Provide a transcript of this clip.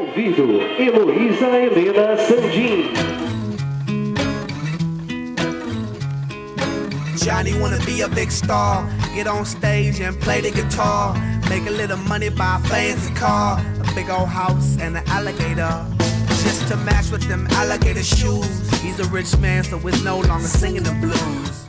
Ouvido, Heloísa Helena Sandin. Johnny wanna be a big star, get on stage and play the guitar, make a little money, buy a fancy car, a big old house and an alligator. Just to match with them alligator shoes. He's a rich man, so it's no longer singing the blues.